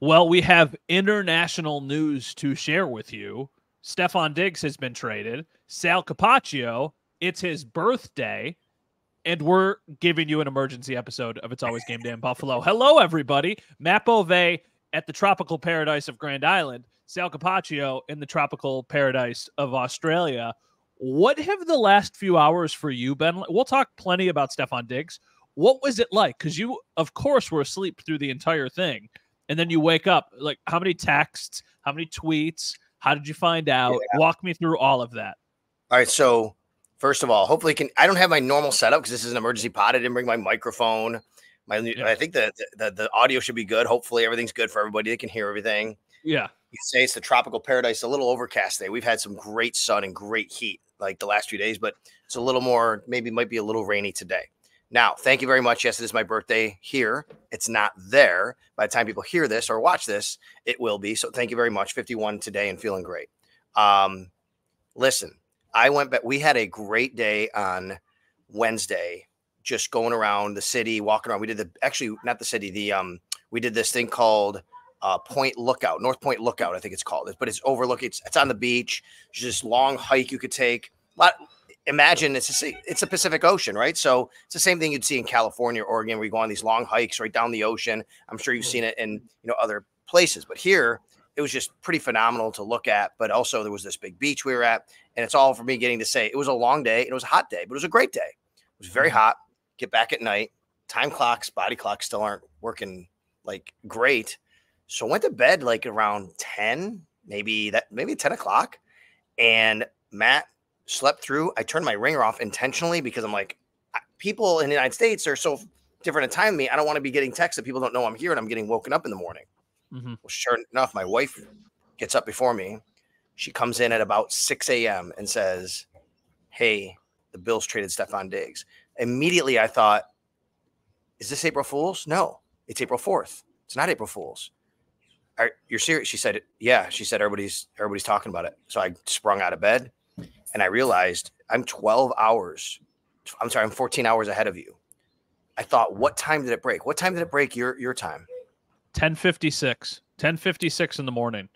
Well, we have international news to share with you. Stefon Diggs has been traded. Sal Capaccio, it's his birthday, and we're giving you an emergency episode of It's Always Game Day in Buffalo. Hello, everybody. Matt Bove at the tropical paradise of Grand Island, Sal Capaccio in the tropical paradise of Australia. What have the last few hours for you been? We'll talk plenty about Stefon Diggs. What was it like? Because you, of course, were asleep through the entire thing and then you wake up like how many texts how many tweets how did you find out yeah. walk me through all of that all right so first of all hopefully can i don't have my normal setup because this is an emergency pod i didn't bring my microphone my yeah. i think the, the the audio should be good hopefully everything's good for everybody they can hear everything yeah you say it's the tropical paradise a little overcast day we've had some great sun and great heat like the last few days but it's a little more maybe might be a little rainy today now, thank you very much. Yes, it is my birthday here. It's not there. By the time people hear this or watch this, it will be. So thank you very much. 51 today and feeling great. Um, listen, I went back. We had a great day on Wednesday, just going around the city, walking around. We did the actually not the city, the um, we did this thing called uh, Point Lookout, North Point Lookout, I think it's called. But it's overlooking. It's it's on the beach. It's just long hike you could take. A lot imagine it's a, it's a Pacific Ocean, right? So it's the same thing you'd see in California or Oregon, where you go on these long hikes right down the ocean. I'm sure you've seen it in you know other places, but here it was just pretty phenomenal to look at. But also there was this big beach we were at, and it's all for me getting to say it was a long day. It was a hot day, but it was a great day. It was very mm-hmm. hot. Get back at night. Time clocks, body clocks still aren't working like great. So I went to bed like around 10, maybe that maybe 10 o'clock. And Matt slept through. I turned my ringer off intentionally because I'm like, people in the United States are so different in time than me. I don't want to be getting texts that people don't know I'm here and I'm getting woken up in the morning. Mm-hmm. Well, sure enough, my wife gets up before me. She comes in at about 6 a.m. and says, Hey, the Bills traded Stefon Diggs. Immediately, I thought, Is this April Fool's? No, it's April 4th. It's not April Fool's. Are, you're serious? She said, Yeah. She said, Everybody's everybody's talking about it. So I sprung out of bed and I realized I'm 12 hours. I'm sorry, I'm 14 hours ahead of you. I thought, what time did it break? What time did it break your your time? 1056. 1056 in the morning.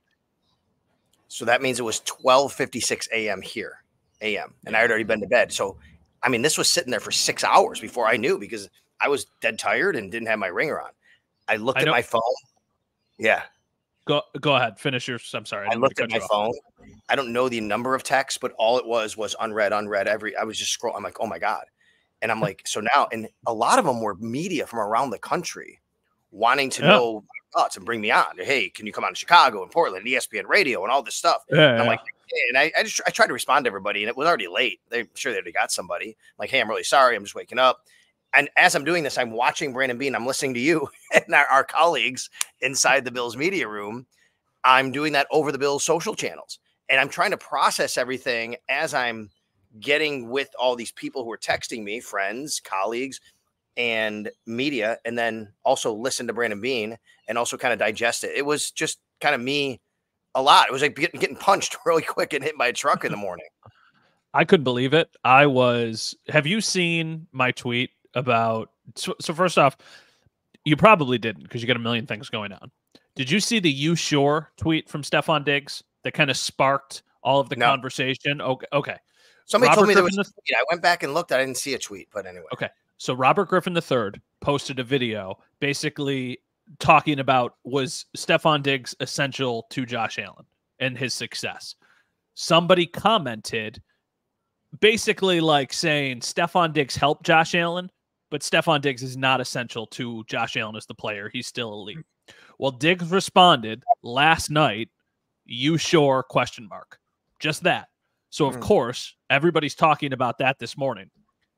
So that means it was 1256 a.m. here, a.m. And I had already been to bed. So I mean, this was sitting there for six hours before I knew because I was dead tired and didn't have my ringer on. I looked I at my phone. Yeah. Go go ahead. Finish your. I'm sorry. I, I looked at my phone. I don't know the number of texts, but all it was was unread, unread. Every I was just scrolling. I'm like, oh my god, and I'm like, so now, and a lot of them were media from around the country wanting to yeah. know thoughts and bring me on. Hey, can you come on to Chicago and Portland, ESPN Radio, and all this stuff? Yeah, and I'm yeah. like, hey, and I, I just I tried to respond to everybody, and it was already late. They're sure they already got somebody. I'm like, hey, I'm really sorry. I'm just waking up. And as I'm doing this, I'm watching Brandon Beane. I'm listening to you and our, our colleagues inside the Bills media room. I'm doing that over the Bills social channels. And I'm trying to process everything as I'm getting with all these people who are texting me, friends, colleagues, and media, and then also listen to Brandon Beane and also kind of digest it. It was just kind of me a lot. It was like getting, punched really quick and hit by a truck in the morning. I couldn't believe it. I was. Have you seen my tweet about? So, so first off, you probably didn't because you got a million things going on. Did you see the "You Sure" tweet from Stefon Diggs that kind of sparked all of the no. conversation? Okay, okay. Somebody Robert told me Griffin there was a tweet. I went back and looked. I didn't see a tweet, but anyway. Okay, so Robert Griffin III posted a video basically talking about was Stefon Diggs essential to Josh Allen and his success. Somebody commented basically like saying Stefon Diggs helped Josh Allen, but Stefon Diggs is not essential to Josh Allen as the player. He's still elite. Well, Diggs responded last night, you sure question mark. Just that. So of mm. course, everybody's talking about that this morning.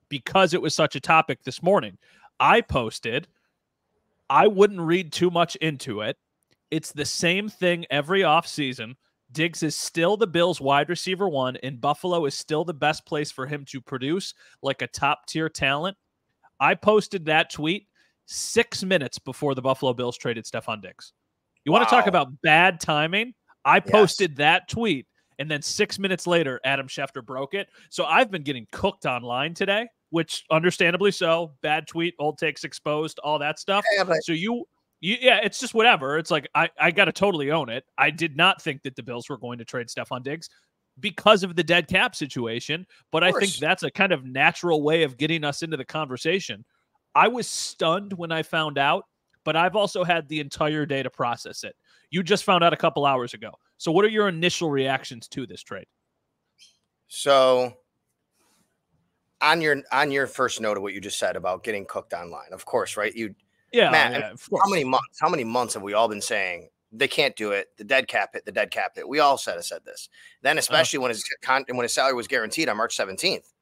Because it was such a topic this morning, I posted I wouldn't read too much into it. It's the same thing every offseason. Diggs is still the Bills wide receiver one, and Buffalo is still the best place for him to produce like a top tier talent. I posted that tweet six minutes before the Buffalo Bills traded Stefon Diggs. You wow. want to talk about bad timing? I posted yes. that tweet, and then six minutes later, Adam Schefter broke it. So I've been getting cooked online today, which understandably so. Bad tweet, old takes exposed, all that stuff. Yeah, but- so you yeah, it's just whatever. It's like I, I got to totally own it. I did not think that the Bills were going to trade Stefon Diggs because of the dead cap situation, but I think that's a kind of natural way of getting us into the conversation. I was stunned when I found out, but I've also had the entire day to process it. You just found out a couple hours ago. So what are your initial reactions to this trade? So on your on your first note of what you just said about getting cooked online, of course, right? You yeah, Matt, yeah how many months? How many months have we all been saying they can't do it? The dead cap hit. The dead cap hit. We all said said this. Then, uh-huh. especially uh, when his con- when his salary was guaranteed on March seventeenth,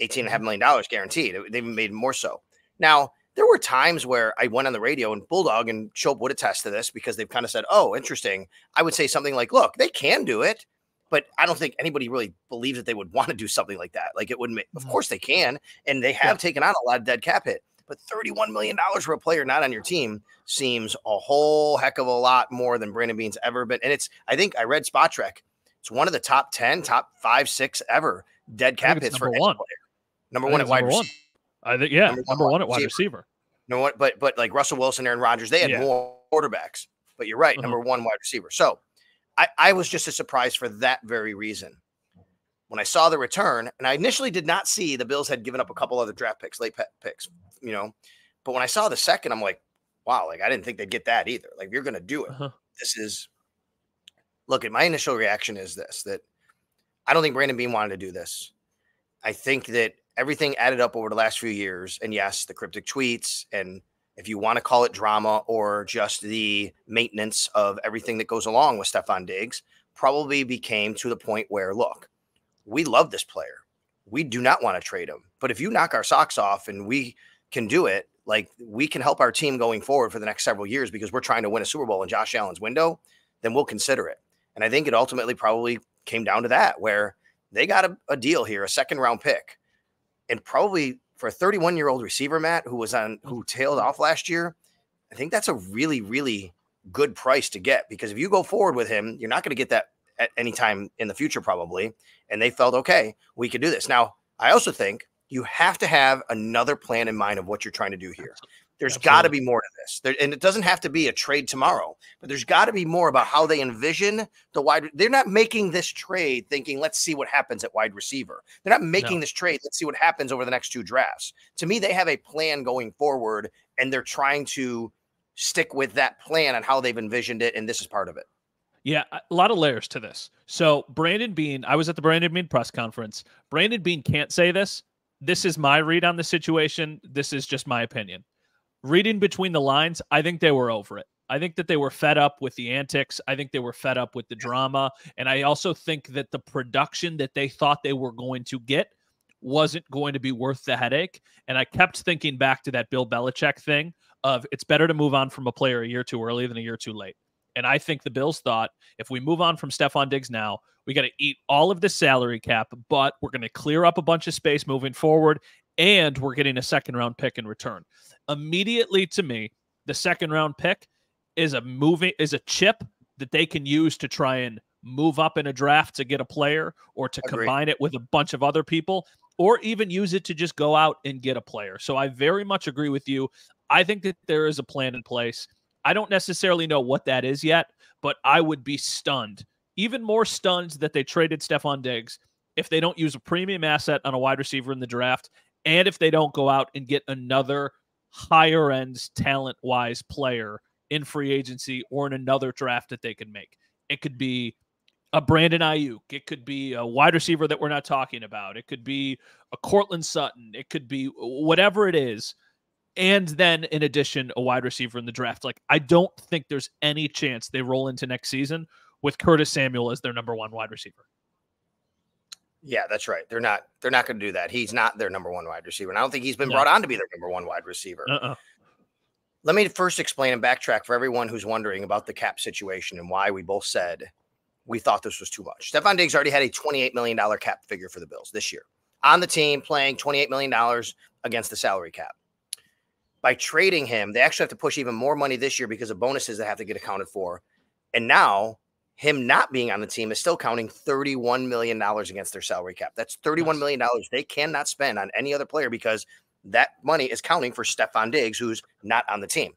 eighteen and a half million dollars guaranteed. They even made more so. Now there were times where I went on the radio and Bulldog and Schopp would attest to this because they've kind of said, "Oh, interesting." I would say something like, "Look, they can do it." But I don't think anybody really believes that they would want to do something like that. Like it wouldn't. Make, of mm-hmm. course they can, and they have yeah. taken on a lot of dead cap hit. But $31 million for a player not on your team seems a whole heck of a lot more than Brandon Beane's ever been. And it's, I think I read Spotrac. It's one of the top 10, top five, six ever dead cap hits for one. Player. Number one at wide receiver. I think, yeah, number, number one, one, at wide receiver. No, what, but but like Russell Wilson, Aaron Rodgers, they had yeah. more quarterbacks. But you're right, uh-huh. number one wide receiver. So I, I was just a surprise for that very reason when I saw the return, and I initially did not see the Bills had given up a couple other draft picks, late picks, you know, but when I saw the second, I'm like, wow, like I didn't think they'd get that either. Like you're gonna do it. Uh-huh. This is look at my initial reaction is this that I don't think Brandon Beane wanted to do this. I think that everything added up over the last few years, and yes, the cryptic tweets, and if you want to call it drama or just the maintenance of everything that goes along with Stefon Diggs, probably became to the point where look, we love this player. We do not want to trade him. But if you knock our socks off and we can do it, like we can help our team going forward for the next several years because we're trying to win a Super Bowl in Josh Allen's window, then we'll consider it. And I think it ultimately probably came down to that, where they got a, a deal here, a second round pick, and probably for a 31 year old receiver, Matt, who was on who tailed off last year. I think that's a really, really good price to get because if you go forward with him, you're not going to get that at any time in the future, probably. And they felt, okay, we could do this. Now, I also think you have to have another plan in mind of what you're trying to do here. There's got to be more to this. There, and it doesn't have to be a trade tomorrow, but there's got to be more about how they envision the wide. They're not making this trade thinking, let's see what happens at wide receiver. They're not making no. this trade, let's see what happens over the next two drafts. To me, they have a plan going forward, and they're trying to stick with that plan and how they've envisioned it. And this is part of it. Yeah, a lot of layers to this. So, Brandon Beane, I was at the Brandon Beane press conference. Brandon Beane can't say this. This is my read on the situation. This is just my opinion. Reading between the lines, I think they were over it. I think that they were fed up with the antics. I think they were fed up with the drama. And I also think that the production that they thought they were going to get wasn't going to be worth the headache. And I kept thinking back to that Bill Belichick thing of it's better to move on from a player a year too early than a year too late. And I think the Bills thought if we move on from Stefon Diggs now, we got to eat all of the salary cap, but we're going to clear up a bunch of space moving forward, and we're getting a second round pick in return. Immediately to me, the second round pick is a moving is a chip that they can use to try and move up in a draft to get a player or to Agreed. combine it with a bunch of other people or even use it to just go out and get a player. So I very much agree with you. I think that there is a plan in place. I don't necessarily know what that is yet, but I would be stunned, even more stunned that they traded Stefon Diggs if they don't use a premium asset on a wide receiver in the draft and if they don't go out and get another higher end talent wise player in free agency or in another draft that they can make. It could be a Brandon Aiyuk. It could be a wide receiver that we're not talking about. It could be a Courtland Sutton. It could be whatever it is and then in addition a wide receiver in the draft. Like I don't think there's any chance they roll into next season with Curtis Samuel as their number one wide receiver. Yeah, that's right. They're not. They're not going to do that. He's not their number one wide receiver, and I don't think he's been no. brought on to be their number one wide receiver. Uh-uh. Let me first explain and backtrack for everyone who's wondering about the cap situation and why we both said we thought this was too much. Stefon Diggs already had a $28 million cap figure for the Bills this year on the team, playing $28 million against the salary cap by trading him, they actually have to push even more money this year because of bonuses that have to get accounted for. And now him not being on the team is still counting $31 million against their salary cap. That's $31 million they cannot spend on any other player because that money is counting for Stefon Diggs, who's not on the team.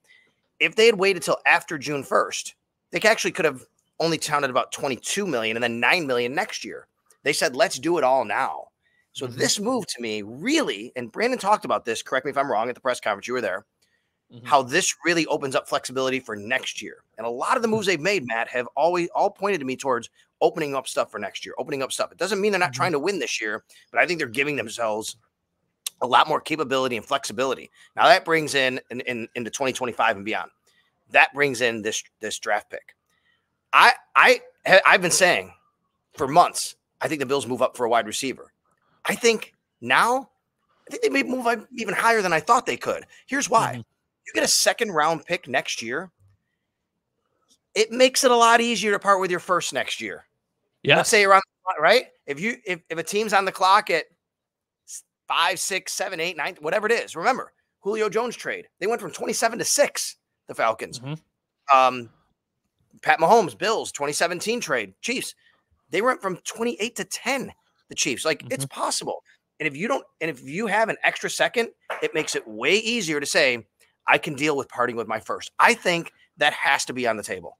if they had waited till after June 1st, they actually could have only counted about 22 million and then 9 million next year. They said, let's do it all now. So mm-hmm. this move to me really, and Brandon talked about this, correct me if I'm wrong at the press conference, you were there, mm-hmm. how this really opens up flexibility for next year. And a lot of the moves they've made, Matt, have always all pointed to me towards opening up stuff for next year, opening up stuff. It doesn't mean they're not mm-hmm. trying to win this year, but I think they're giving themselves a lot more capability and flexibility. Now that brings in, in, in into 2025 and beyond. That brings in this this draft pick. I I I've been saying for months. I think the Bills move up for a wide receiver. I think now, I think they may move even higher than I thought they could. Here's why: mm-hmm. you get a second round pick next year. It makes it a lot easier to part with your first next year. Yeah. Let's say around right. If you if, if a team's on the clock at five, six, seven, eight, nine, whatever it is. Remember, Julio Jones trade. They went from 27 to six, the Falcons. Mm-hmm. Um, Pat Mahomes, Bills, 2017 trade, Chiefs. They went from 28 to 10, the Chiefs. Like mm-hmm. it's possible. And if you don't, and if you have an extra second, it makes it way easier to say, I can deal with parting with my first. I think that has to be on the table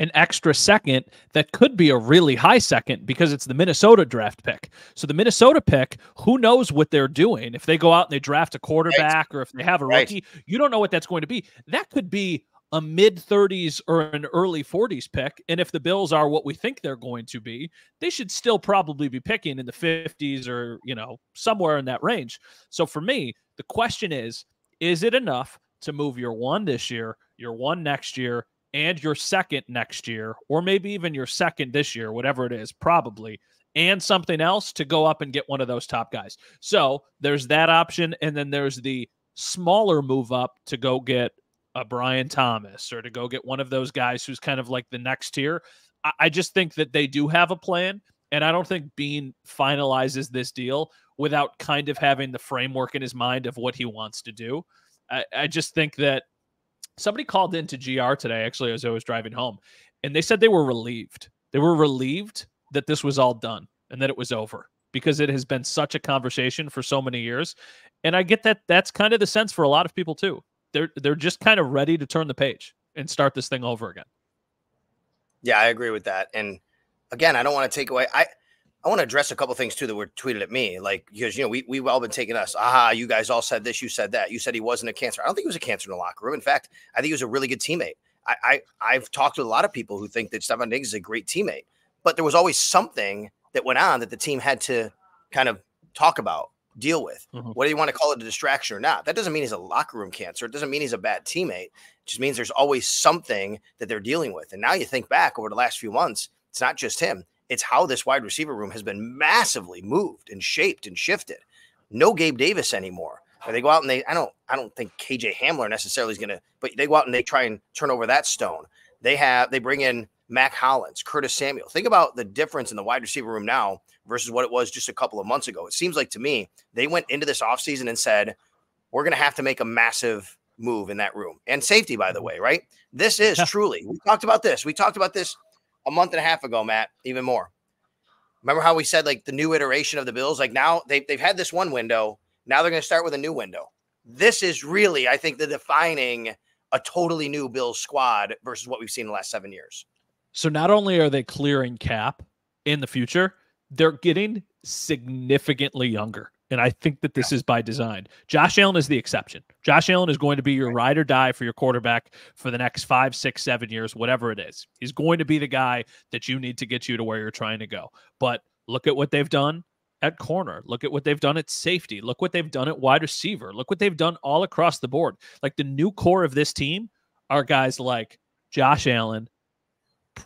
an extra second that could be a really high second because it's the Minnesota draft pick. So the Minnesota pick, who knows what they're doing? If they go out and they draft a quarterback right. or if they have a rookie, right. you don't know what that's going to be. That could be a mid 30s or an early 40s pick. And if the Bills are what we think they're going to be, they should still probably be picking in the 50s or, you know, somewhere in that range. So for me, the question is is it enough to move your one this year, your one next year, and your second next year, or maybe even your second this year, whatever it is, probably, and something else to go up and get one of those top guys. So there's that option. And then there's the smaller move up to go get a Brian Thomas or to go get one of those guys who's kind of like the next tier. I, I just think that they do have a plan. And I don't think Beane finalizes this deal without kind of having the framework in his mind of what he wants to do. I, I just think that somebody called into GR today, actually, as I was driving home, and they said they were relieved. They were relieved that this was all done and that it was over because it has been such a conversation for so many years. And I get that that's kind of the sense for a lot of people too. They're they're just kind of ready to turn the page and start this thing over again. Yeah, I agree with that. And again, I don't want to take away I I want to address a couple things too that were tweeted at me, like because you know we we've all been taking us. Aha, you guys all said this, you said that. You said he wasn't a cancer. I don't think he was a cancer in the locker room. In fact, I think he was a really good teammate. I, I have talked to a lot of people who think that Stefon Diggs is a great teammate, but there was always something that went on that the team had to kind of talk about, deal with. Mm-hmm. Whether you want to call it a distraction or not, that doesn't mean he's a locker room cancer. It doesn't mean he's a bad teammate. It just means there's always something that they're dealing with. And now you think back over the last few months, it's not just him it's how this wide receiver room has been massively moved and shaped and shifted. No Gabe Davis anymore. Or they go out and they I don't I don't think KJ Hamler necessarily is gonna, but they go out and they try and turn over that stone. They have they bring in Mack Hollins, Curtis Samuel. Think about the difference in the wide receiver room now versus what it was just a couple of months ago. It seems like to me they went into this offseason and said, We're gonna have to make a massive move in that room. And safety, by the mm-hmm. way, right? This is truly, we talked about this. We talked about this a month and a half ago, Matt, even more. Remember how we said like the new iteration of the Bills? Like now they, they've had this one window. Now they're going to start with a new window. This is really, I think, the defining a totally new Bills squad versus what we've seen in the last seven years. So not only are they clearing cap in the future, they're getting significantly younger. And I think that this is by design. Josh Allen is the exception. Josh Allen is going to be your ride or die for your quarterback for the next five, six, seven years, whatever it is. He's going to be the guy that you need to get you to where you're trying to go. But look at what they've done at corner. Look at what they've done at safety. Look what they've done at wide receiver. Look what they've done all across the board. Like the new core of this team are guys like Josh Allen,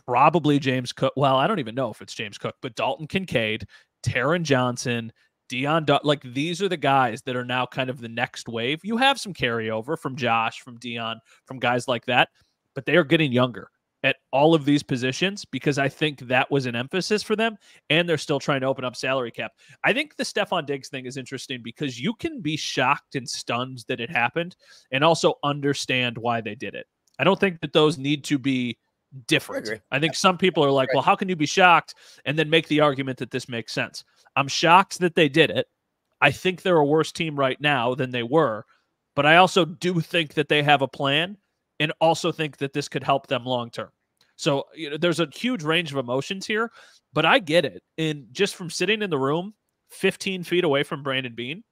probably James Cook. Well, I don't even know if it's James Cook, but Dalton Kincaid, Taron Johnson, Dion, like these are the guys that are now kind of the next wave. You have some carryover from Josh, from Dion, from guys like that, but they are getting younger at all of these positions because I think that was an emphasis for them, and they're still trying to open up salary cap. I think the Stefon Diggs thing is interesting because you can be shocked and stunned that it happened, and also understand why they did it. I don't think that those need to be different. I, I think some people are like, well, how can you be shocked and then make the argument that this makes sense? I'm shocked that they did it. I think they're a worse team right now than they were, but I also do think that they have a plan. and also think that this could help them long term. So, you know, there's a huge range of emotions here, but I get it. And just from sitting in the room 15 feet away from Brandon Beane,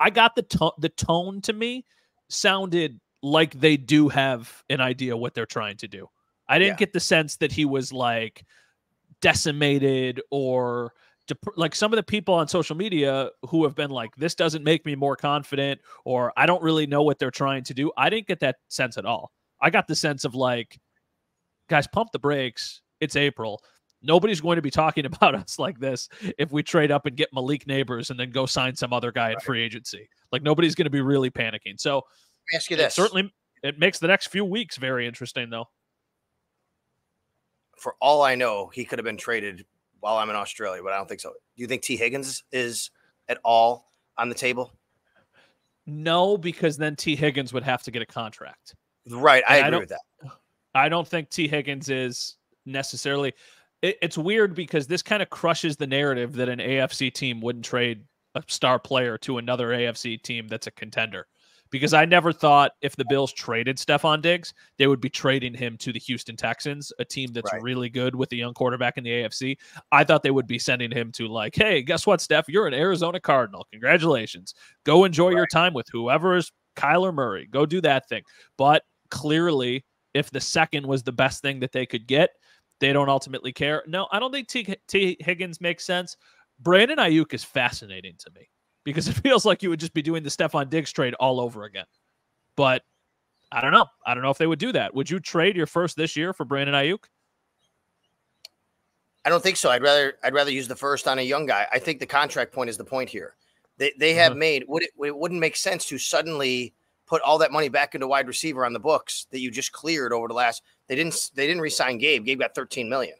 I got the tone the tone to me sounded like they do have an idea what they're trying to do. I didn't yeah. get the sense that he was like decimated or like some of the people on social media who have been like this doesn't make me more confident or I don't really know what they're trying to do. I didn't get that sense at all. I got the sense of like guys pump the brakes. It's April. Nobody's going to be talking about us like this if we trade up and get Malik Nabers and then go sign some other guy right. at free agency. Like nobody's going to be really panicking. So ask you this. Certainly it makes the next few weeks very interesting though. For all I know, he could have been traded while I'm in Australia, but I don't think so. Do you think Tee Higgins is at all on the table? No, because then Tee Higgins would have to get a contract. Right. I agree I with that. I don't think Tee Higgins is necessarily. It, it's weird because this kind of crushes the narrative that an AFC team wouldn't trade a star player to another AFC team that's a contender because I never thought if the Bills traded Stefon Diggs, they would be trading him to the Houston Texans, a team that's right. really good with a young quarterback in the AFC. I thought they would be sending him to like, hey, guess what, Steph? You're an Arizona Cardinal. Congratulations. Go enjoy right. your time with whoever is Kyler Murray. Go do that thing. But clearly, if the second was the best thing that they could get, they don't ultimately care. No, I don't think T. Tee Higgins makes sense. Brandon Aiyuk is fascinating to me because it feels like you would just be doing the Stefon Diggs trade all over again. But I don't know. I don't know if they would do that. Would you trade your first this year for Brandon Aiyuk? I don't think so. I'd rather I'd rather use the first on a young guy. I think the contract point is the point here. They they have mm-hmm. made would it, it wouldn't make sense to suddenly put all that money back into wide receiver on the books that you just cleared over the last. They didn't they didn't resign Gabe. Gabe got 13 million.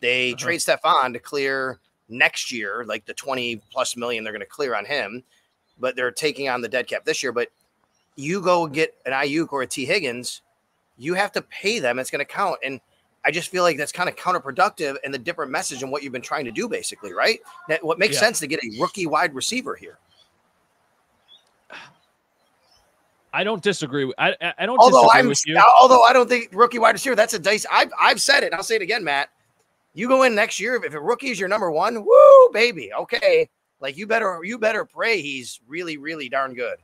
They uh-huh. trade Stefon to clear next year, like the 20 plus million they're going to clear on him, but they're taking on the dead cap this year. But you go get an Aiyuk or a Tee Higgins, you have to pay them. It's going to count. And I just feel like that's kind of counterproductive and the different message and what you've been trying to do, basically, right? That what makes yeah. sense to get a rookie wide receiver here. I don't disagree. I I don't. Although I'm, although I don't think rookie wide receiver. That's a dice. I've I've said it. and I'll say it again, Matt. You go in next year if a rookie is your number one, woo, baby. Okay, like you better you better pray he's really really darn good.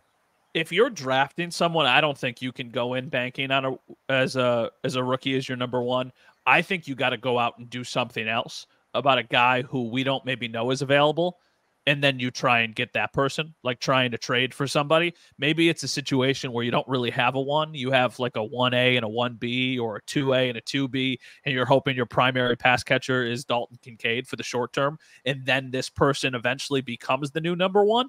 If you're drafting someone, I don't think you can go in banking on a as a as a rookie as your number one. I think you got to go out and do something else about a guy who we don't maybe know is available and then you try and get that person, like trying to trade for somebody. Maybe it's a situation where you don't really have a one. You have like a 1A and a 1B or a 2A and a 2B, and you're hoping your primary pass catcher is Dalton Kincaid for the short term. And then this person eventually becomes the new number one.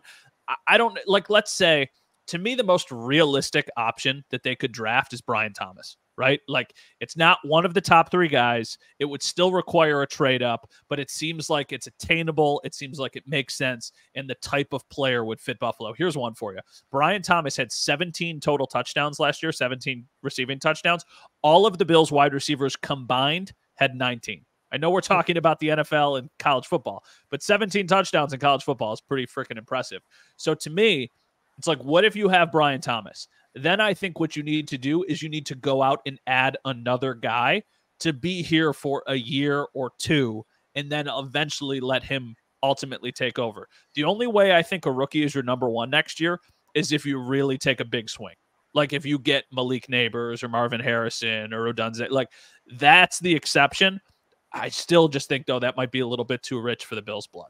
I don't like, let's say, to me, the most realistic option that they could draft is Brian Thomas right? Like it's not one of the top three guys. It would still require a trade up, but it seems like it's attainable. It seems like it makes sense, and the type of player would fit Buffalo. Here's one for you Brian Thomas had 17 total touchdowns last year, 17 receiving touchdowns. All of the Bills wide receivers combined had 19. I know we're talking about the NFL and college football, but 17 touchdowns in college football is pretty freaking impressive. So to me, it's like, what if you have Brian Thomas? Then I think what you need to do is you need to go out and add another guy to be here for a year or two and then eventually let him ultimately take over. The only way I think a rookie is your number one next year is if you really take a big swing. Like if you get Malik Nabers or Marvin Harrison or Odunze, like that's the exception. I still just think though that might be a little bit too rich for the Bills' blood.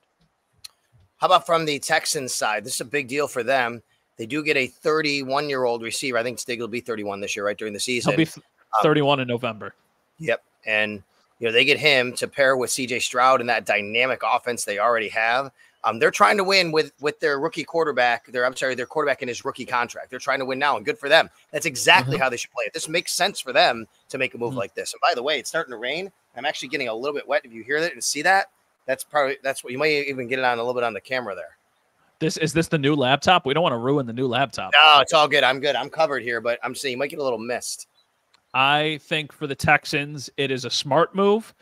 How about from the Texans side? This is a big deal for them. They do get a 31 year old receiver. I think Stig will be 31 this year, right during the season. He'll be um, 31 um, in November. Yep, and you know they get him to pair with C.J. Stroud in that dynamic offense they already have. Um, they're trying to win with with their rookie quarterback. Their I'm sorry, their quarterback in his rookie contract. They're trying to win now, and good for them. That's exactly mm-hmm. how they should play it. This makes sense for them to make a move mm-hmm. like this. And by the way, it's starting to rain. I'm actually getting a little bit wet. If you hear that and see that, that's probably that's what you might even get it on a little bit on the camera there. This is this the new laptop? We don't want to ruin the new laptop. No, it's all good. I'm good. I'm covered here, but I'm seeing you might get a little missed. I think for the Texans, it is a smart move.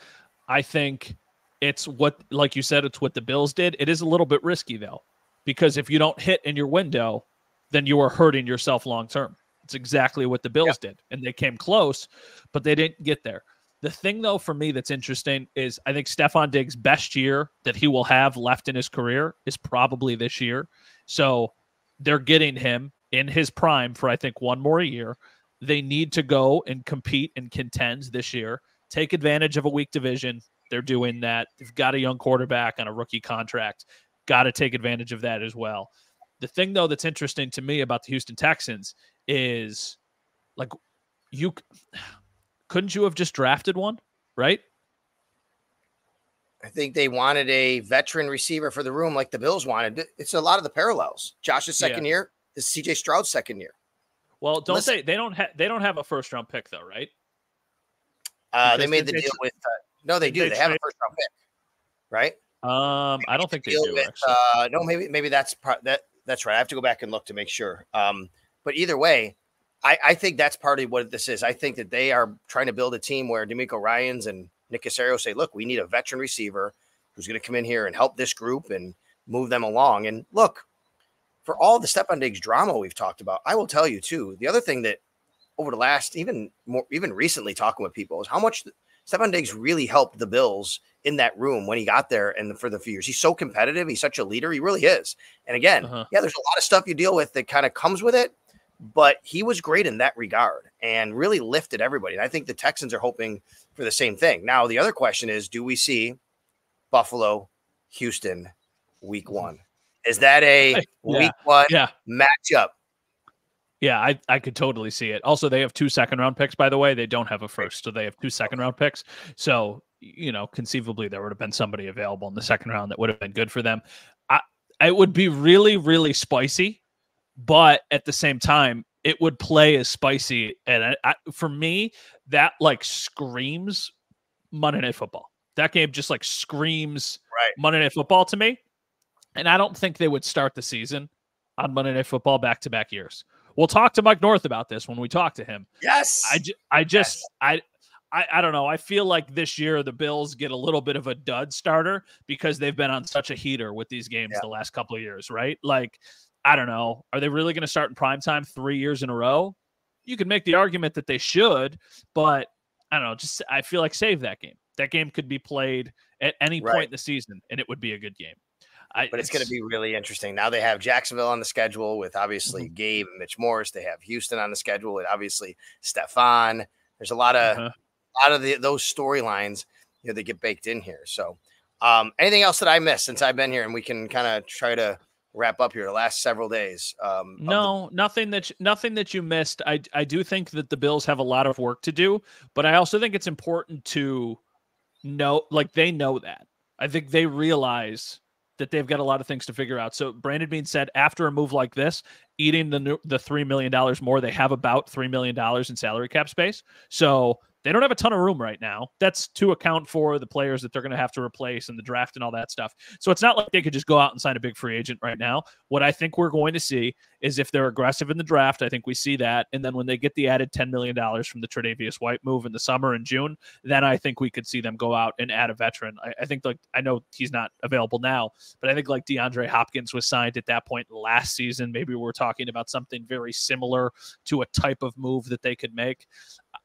I think it's what, like you said, it's what the Bills did. It is a little bit risky though, because if you don't hit in your window, then you are hurting yourself long term. It's exactly what the Bills yep. did. And they came close, but they didn't get there. The thing, though, for me that's interesting is I think Stefon Diggs' best year that he will have left in his career is probably this year. So they're getting him in his prime for, I think, one more year. They need to go and compete and contend this year, take advantage of a weak division. They're doing that. They've got a young quarterback on a rookie contract. Got to take advantage of that as well. The thing, though, that's interesting to me about the Houston Texans is like you couldn't you have just drafted one, right? I think they wanted a veteran receiver for the room like the Bills wanted. It's a lot of the parallels. Josh's second yeah. year is CJ Stroud's second year. Well, don't Listen, they they don't have they don't have a first round pick though, right? Uh, they made the deal with uh, no, they do. They, they have a first round pick, right? Um, I don't think they do. With, uh, no, maybe maybe that's part that that's right. I have to go back and look to make sure. Um, but either way, I, I think that's partly what this is. I think that they are trying to build a team where DeMeco Ryans and Nick Caserio say, look, we need a veteran receiver who's going to come in here and help this group and move them along. And look, for all the Stefon Diggs drama we've talked about, I will tell you too. The other thing that over the last even more even recently talking with people is how much Stefon Diggs really helped the Bills in that room when he got there and for the few years. He's so competitive. He's such a leader. He really is. And again, uh-huh. yeah, there's a lot of stuff you deal with that kind of comes with it, but he was great in that regard and really lifted everybody. And I think the Texans are hoping for the same thing. Now, the other question is do we see Buffalo, Houston week mm-hmm. one? Is that a yeah. week one yeah. matchup? Yeah, I, I could totally see it. Also, they have two second round picks, by the way. They don't have a first, so they have two second round picks. So, you know, conceivably there would have been somebody available in the second round that would have been good for them. I, it would be really, really spicy, but at the same time, it would play as spicy. And I, I, for me, that like screams Monday Night Football. That game just like screams right. Monday Night Football to me. And I don't think they would start the season on Monday Night Football back to back years. We'll talk to Mike North about this when we talk to him. Yes. I, ju- I just, yes. I, I, I don't know. I feel like this year the Bills get a little bit of a dud starter because they've been on such a heater with these games yeah. the last couple of years, right? Like, I don't know. Are they really going to start in prime time three years in a row? You could make the argument that they should, but I don't know. Just I feel like save that game. That game could be played at any right. point in the season, and it would be a good game. I, but it's, it's going to be really interesting. Now they have Jacksonville on the schedule with obviously mm-hmm. Gabe and Mitch Morse. They have Houston on the schedule with obviously Stefon. There's a lot of uh-huh. a lot of the, those storylines you know they get baked in here. So, um, anything else that I missed since I've been here, and we can kind of try to wrap up here the last several days. Um, no, the- nothing that nothing that you missed. I I do think that the Bills have a lot of work to do, but I also think it's important to know, like they know that. I think they realize that they've got a lot of things to figure out. So Brandon Beane said after a move like this, eating the new, the three million dollars more, they have about three million dollars in salary cap space. So they don't have a ton of room right now. That's to account for the players that they're going to have to replace and the draft and all that stuff. So it's not like they could just go out and sign a big free agent right now. What I think we're going to see is if they're aggressive in the draft, I think we see that. And then when they get the added $10 million from the Tre'Davious White move in the summer in June, then I think we could see them go out and add a veteran. I, I think like I know he's not available now, but I think like DeAndre Hopkins was signed at that point last season. Maybe we're talking about something very similar to a type of move that they could make.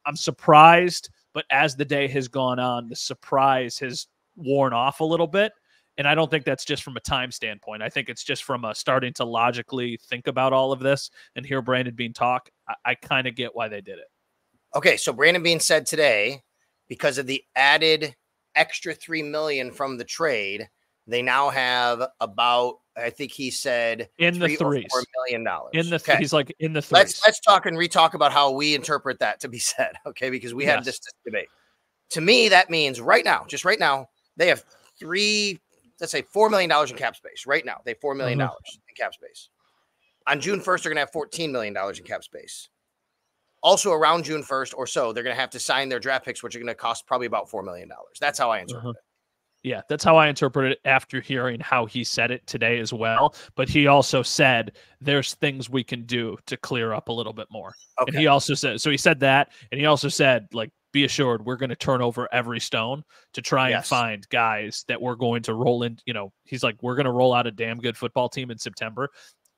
I'm surprised, but as the day has gone on, the surprise has worn off a little bit. And I don't think that's just from a time standpoint. I think it's just from a starting to logically think about all of this and hear Brandon Beane talk. I, I kind of get why they did it. Okay, so Brandon Beane said today, because of the added extra three million from the trade, they now have about I think he said in the threes, four million dollars. In the th- okay. he's like in the threes. Let's let's talk and retalk about how we interpret that to be said. Okay, because we yes. had this debate. To me, that means right now, just right now, they have three, let's say four million dollars in cap space. Right now, they have four million mm-hmm. dollars uh-huh. in cap space. On June first, they're going to have fourteen million dollars in cap space. Also, around June first or so, they're going to have to sign their draft picks, which are going to cost probably about four million dollars. That's how I interpret uh-huh. it. Yeah, that's how I interpret it after hearing how he said it today as well. But he also said there's things we can do to clear up a little bit more. Okay. And he also said so he said that and he also said like be assured we're going to turn over every stone to try yes. and find guys that we're going to roll in, you know, he's like we're going to roll out a damn good football team in September.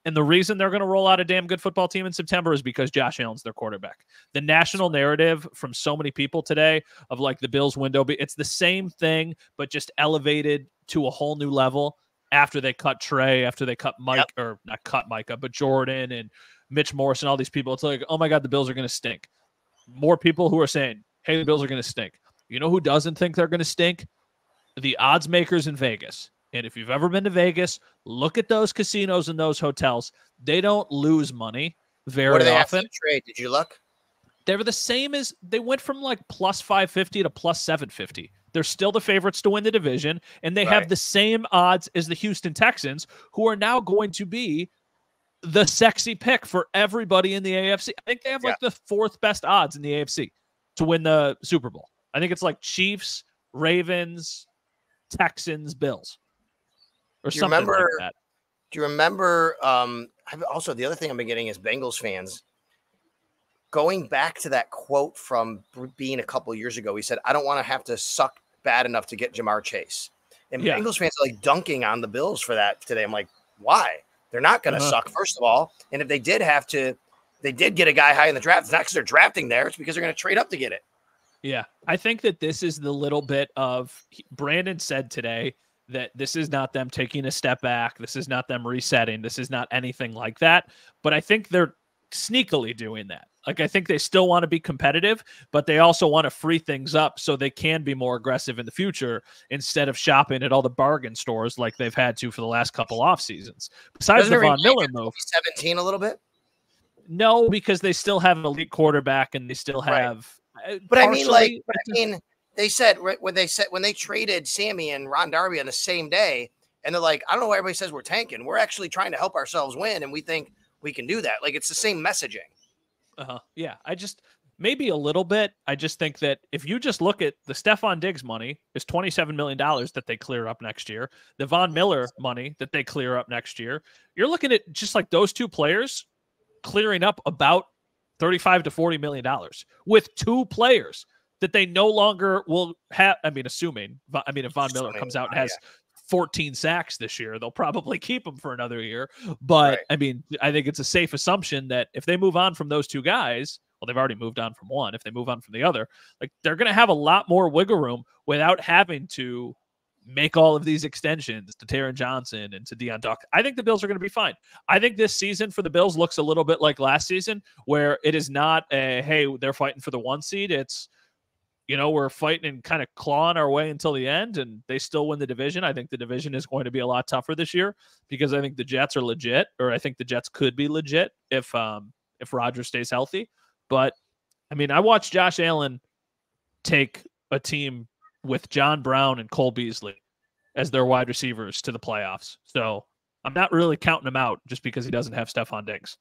And the reason they're going to roll out a damn good football team in September is because Josh Allen's their quarterback. The national narrative from so many people today of like the Bills window, it's the same thing, but just elevated to a whole new level after they cut Trey, after they cut Mike, yep. or not cut Micah, uh, but Jordan and Mitch Morse and all these people. It's like, oh my God, the Bills are going to stink. More people who are saying, hey, the Bills are going to stink. You know who doesn't think they're going to stink? The odds makers in Vegas. And if you've ever been to Vegas, look at those casinos and those hotels. They don't lose money very what do they often. Have to trade? Did you look? They were the same as they went from like plus 550 to plus 750. They're still the favorites to win the division, and they right. have the same odds as the Houston Texans, who are now going to be the sexy pick for everybody in the AFC. I think they have like yeah. the fourth best odds in the AFC to win the Super Bowl. I think it's like Chiefs, Ravens, Texans, Bills or do something remember, like that. Do you remember? Um, also, the other thing I've been getting is Bengals fans going back to that quote from Beane a couple years ago. He said, "I don't want to have to suck bad enough to get Ja'Marr Chase." And yeah. Bengals fans are like dunking on the Bills for that today. I'm like, why? They're not going to uh-huh. suck, first of all. And if they did have to, they did get a guy high in the draft. It's not because they're drafting there; it's because they're going to trade up to get it. Yeah, I think that this is the little bit of Brandon said today that this is not them taking a step back. This is not them resetting. This is not anything like that. But I think they're sneakily doing that. Like, I think they still want to be competitive, but they also want to free things up so they can be more aggressive in the future instead of shopping at all the bargain stores like they've had to for the last couple off seasons. Besides Doesn't the Von Miller move, 17 a little bit. No, because they still have an elite quarterback and they still have. Right. Uh, but I mean, like, but I mean, they said when they said when they traded Sammy and Ron Darby on the same day, and they're like, I don't know why everybody says we're tanking. We're actually trying to help ourselves win, and we think we can do that. Like it's the same messaging. Uh huh. Yeah, I just maybe a little bit. I just think that if you just look at the Stefon Diggs money is twenty seven million dollars that they clear up next year, the Von Miller money that they clear up next year, you're looking at just like those two players clearing up about 35 to 40 million dollars with two players that they no longer will have. I mean, assuming, I mean, if Von Miller comes out and has 14 sacks this year, they'll probably keep him for another year. But right. I mean, I think it's a safe assumption that if they move on from those two guys, well, they've already moved on from one. If they move on from the other, like they're going to have a lot more wiggle room without having to make all of these extensions to Taron Johnson and to Dion Duck. I think the Bills are going to be fine. I think this season for the Bills looks a little bit like last season, where it is not a hey, they're fighting for the one seed. It's you know, we're fighting and kind of clawing our way until the end, and they still win the division. I think the division is going to be a lot tougher this year because I think the Jets are legit, or I think the Jets could be legit if um if Rodgers stays healthy. But I mean, I watched Josh Allen take a team with John Brown and Cole Beasley as their wide receivers to the playoffs. So I'm not really counting him out just because he doesn't have Stefon Diggs.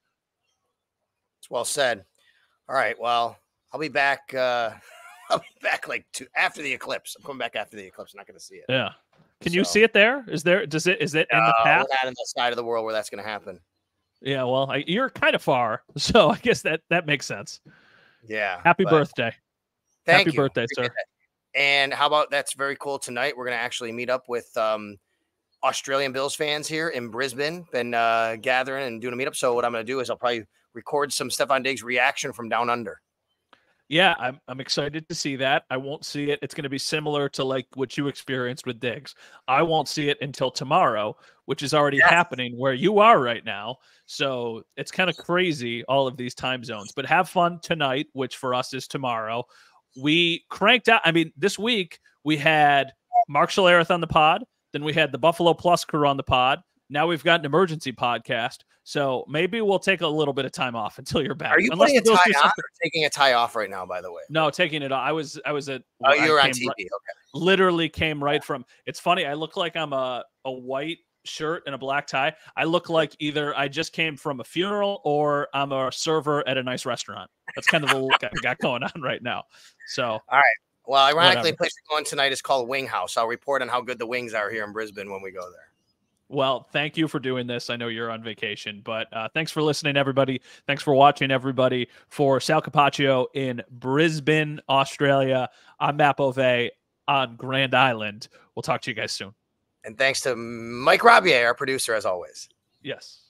It's well said. All right. Well, I'll be back. Uh I'll be back like two after the eclipse. I'm coming back after the eclipse. I'm not going to see it. Yeah. Can so, you see it there? Is there? Does it? Is it in the path? We're not in the side of the world where that's going to happen. Yeah. Well, I, you're kind of far, so I guess that that makes sense. Yeah. Happy birthday. Thank Happy you. birthday, sir. And how about that's very cool tonight? We're going to actually meet up with um, Australian Bills fans here in Brisbane. Been uh, gathering and doing a meetup. So what I'm going to do is I'll probably record some Stefon Diggs reaction from down under yeah, I'm I'm excited to see that. I won't see it. It's going to be similar to like what you experienced with Diggs. I won't see it until tomorrow, which is already yes. happening where you are right now. So it's kind of crazy all of these time zones. But have fun tonight, which for us is tomorrow. We cranked out. I mean, this week we had Mark Schlereth on the pod. Then we had the Buffalo Plus crew on the pod. Now we've got an emergency podcast. So maybe we'll take a little bit of time off until you're back. Are you Unless putting a tie on or taking a tie off right now? By the way, no, taking it off. I was I was at. Oh, you were on TV. Right, okay. Literally came right from. It's funny. I look like I'm a a white shirt and a black tie. I look like either I just came from a funeral or I'm a server at a nice restaurant. That's kind of the look I've got going on right now. So, all right. Well, ironically, the place we're going tonight is called Wing House. I'll report on how good the wings are here in Brisbane when we go there. Well, thank you for doing this. I know you're on vacation, but uh, thanks for listening, everybody. Thanks for watching, everybody. For Sal Capaccio in Brisbane, Australia, I'm Matt Bove on Grand Island. We'll talk to you guys soon. And thanks to Mike Robier, our producer, as always. Yes.